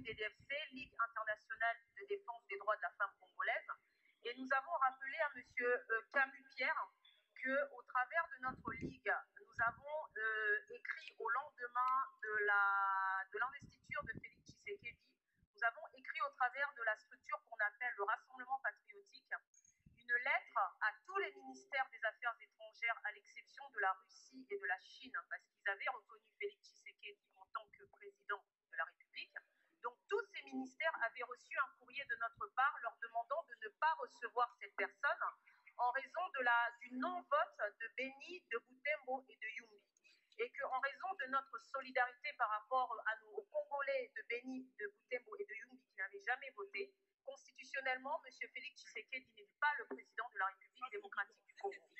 LIDDFC, Ligue internationale de défense des droits de la femme congolaise. Et nous avons rappelé à M. Camus Pierre qu'au travers de notre ligue, nous avons euh, écrit au lendemain de l'investiture de, de Félix Tshisekedi, nous avons écrit au travers de la structure qu'on appelle le Rassemblement patriotique une lettre à tous les ministères des Affaires étrangères, à l'exception de la Russie et de la Chine, parce qu'ils avaient reconnu Félix Tshisekedi en tant que président de la République. Donc tous ces avaient reçu un courrier de notre part leur demandant de ne pas recevoir cette personne en raison du non-vote de Beni, de Boutembo et de Yumbi. Et qu'en raison de notre solidarité par rapport à nos, Congolais de Beni, de Boutembo et de Yumbi qui n'avaient jamais voté, constitutionnellement, M. Félix Tshisekedi n'est pas le président de la République démocratique du Congo.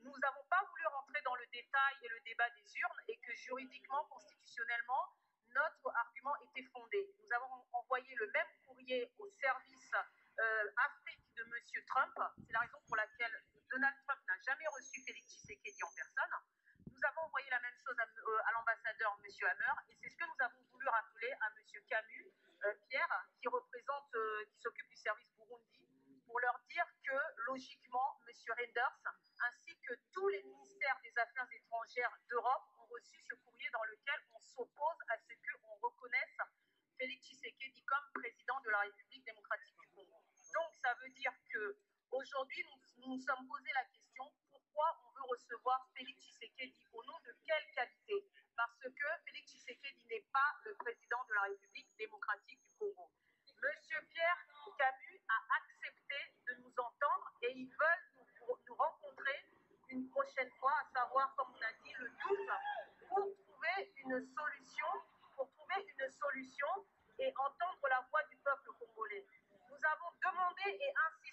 Nous n'avons pas voulu rentrer dans le détail et le débat des urnes et que juridiquement, constitutionnellement, notre argument était fondé. Nous avons envoyé le même courrier au service euh, Afrique de M. Trump. C'est la raison pour laquelle Donald Trump n'a jamais reçu Félix Tshisekedi en personne. Nous avons envoyé la même chose à, euh, l'ambassadeur M. Hammer et c'est ce que nous avons voulu rappeler à M. Camus, euh, Pierre, qui représente, qui s'occupe du service Burundi, pour leur dire que logiquement, M. Renders ainsi que tous les ministères des Affaires étrangères d'Europe ont reçu ce courrier dans lequel on s'oppose à ce qu'on reconnaisse Félix Tshisekedi comme président de la République démocratique du Congo. Donc ça veut dire que aujourd'hui nous nous sommes posé la question pourquoi on veut recevoir Félix Tshisekedi au nom de quelle qualité? Parce que Félix Tshisekedi n'est pas le président de la République démocratique du Congo. Monsieur Pierre Camus a accepté de nous entendre et ils veulent nous, nous rencontrer une prochaine fois, à savoir, comme on a dit, le 12, pour trouver une solution, pour trouver une solution et entendre la voix du peuple congolais. Nous avons demandé et insisté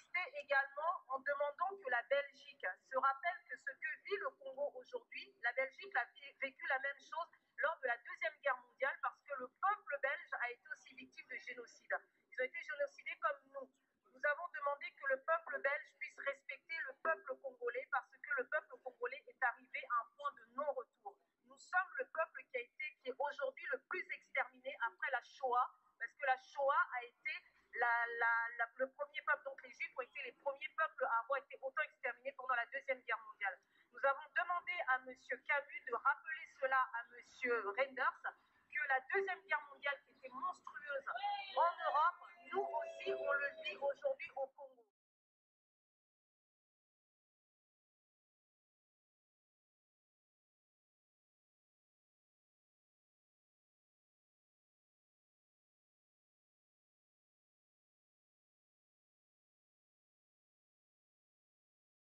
également en demandant que la Belgique se rappelle que ce que vit le Congo aujourd'hui, la Belgique a vécu la même chose lors de la Deuxième Guerre mondiale parce que le peuple belge a été aussi victime de génocide. Ils ont été génocidés comme nous. Nous avons demandé que le peuple belge puisse respecter le peuple congolais parce que le peuple congolais est arrivé à un point de non-retour. Nous sommes le peuple qui a été, qui est aujourd'hui le plus exterminé après la Shoah, parce que la Shoah a été le premier peuple, donc les Juifs ont été les premiers peuples à avoir été autant exterminés pendant la Deuxième Guerre mondiale. Nous avons demandé à M. Camus de rappeler cela à M. Renders,